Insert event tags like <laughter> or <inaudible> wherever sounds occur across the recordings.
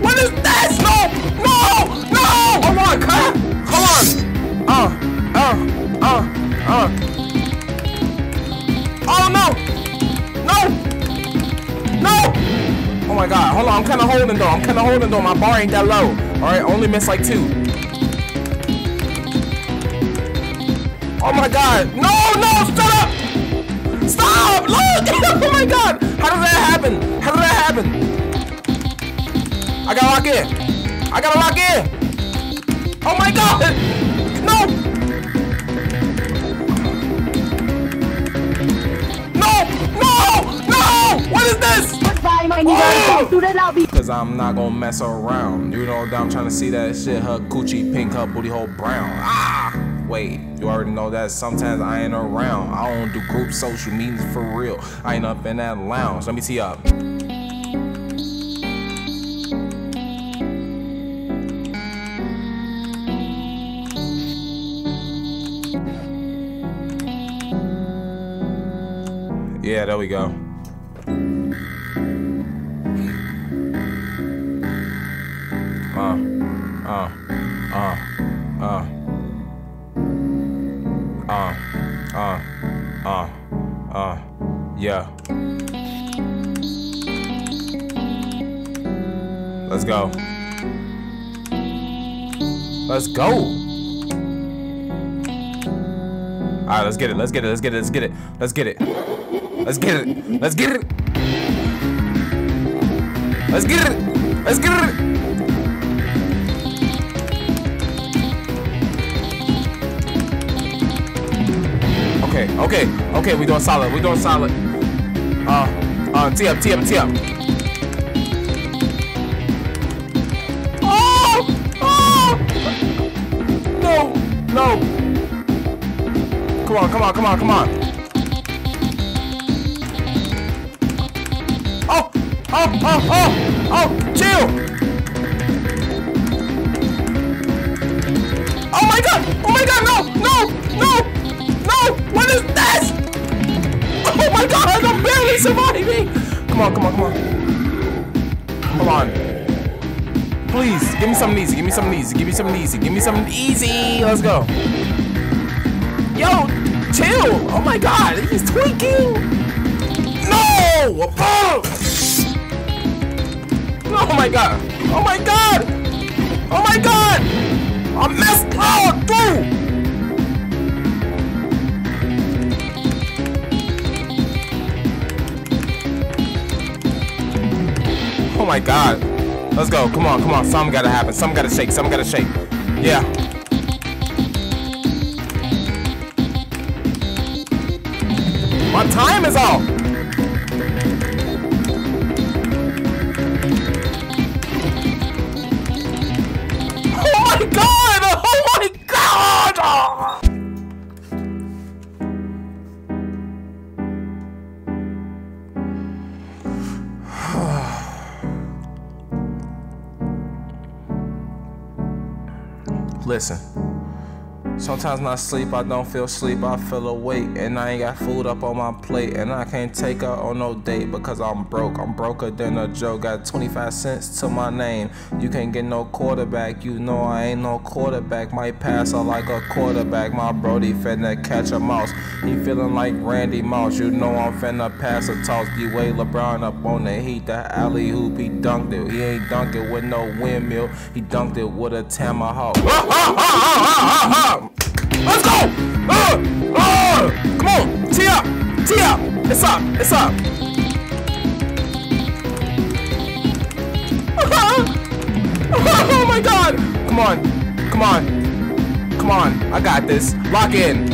What is this? No! No! No! Hold on, cut! Hold on! Uh, uh, uh, uh. Oh no! No! No! Oh my god, hold on, I'm kinda holding though. I'm kinda holding though. My bar ain't that low. Alright, only missed like two. Oh my god! No, no, shut up! Stop! Look! <laughs> oh my god! How did that happen? How did that happen? I gotta lock in. I gotta lock in. Oh my god! No! No! No! No! What is this? Cause I'm not gonna mess around. You know I'm trying to see that shit. Her coochie pink, her booty hole brown. Ah! Wait, you already know that sometimes I ain't around. I don't do group social meetings for real. I ain't up in that lounge. Let me see up. Yeah, there we go. Uh, uh, uh, uh. Uh, uh, uh, uh, yeah. Let's go. Let's go. All right, let's get it. Let's get it. Let's get it. Let's get it. Let's get it. Let's get it. Let's get it. Let's get it. Let's get it. Okay, okay, okay, we doing solid, we doing solid. Uh, uh, tee up, tee up, tee up. Oh! Oh! No, no. Come on, come on, come on, come on. Oh, oh, oh, oh, chill. Oh my god, oh my god, no, no, no. No! What is this? Oh my god, I'm barely surviving! Come on, come on, come on. Come on. Please, give me something easy, give me something easy, give me something easy, give me something easy. Let's go. Yo, chill! Oh my god, he's tweaking! No! Oh! Oh my god! Oh my god! Oh my god! I messed up, dude! Oh my god. Let's go. Come on, come on. Something gotta happen. Something gotta shake. Something gotta shake. Yeah. My time is off. Listen. Sometimes when I sleep, I don't feel sleep, I feel awake. And I ain't got food up on my plate. And I can't take her on no date because I'm broke. I'm broker than a joke. Got 25 cents to my name. You can't get no quarterback. You know I ain't no quarterback. Might pass her like a quarterback. My brody finna catch a mouse. He feeling like Randy Moss. You know I'm finna pass a toss. D-Wade LeBron up on the heat. The alley-oop, he dunked it. He ain't dunked it with no windmill. He dunked it with a tomahawk. <laughs> up. It's up, <laughs> oh my god! Come on, come on, come on. I got this. Lock in.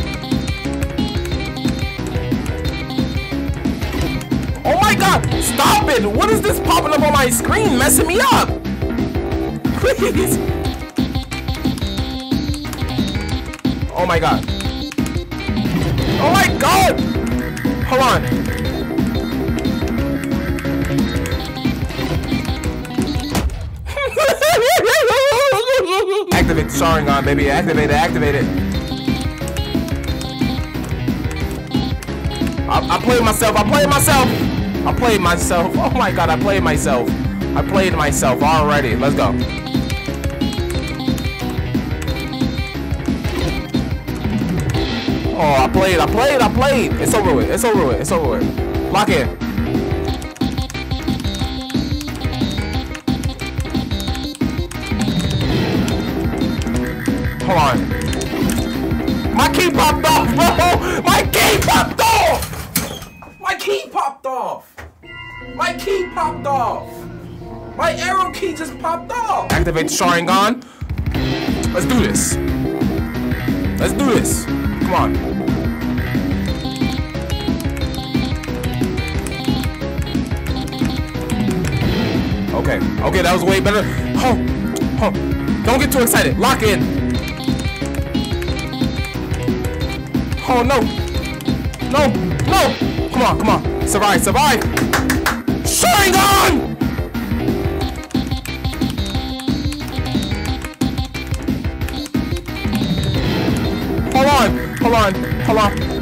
Oh my god! Stop it! What is this popping up on my screen, messing me up? <laughs> Please. Oh my god. Oh my god! Hold on. Activate the Sharingan, baby. Activate it, activate it. I, I played myself, I played myself. I played myself. <laughs> Oh my god, I played myself. I played myself already. Let's go. Oh, I played, I played, I played. It's over with. It's over with. It's over with. Lock in. Hold on. My key popped off, bro! My key popped off! My key popped off! My key popped off! My arrow key just popped off! Activate Sharingan. Let's do this. Let's do this. Come on. Okay, okay, that was way better. Oh, oh, don't get too excited. Lock in. Oh, no. No, no. Come on, come on. Survive, survive. Sharingan! Hold on, hold on, hold on.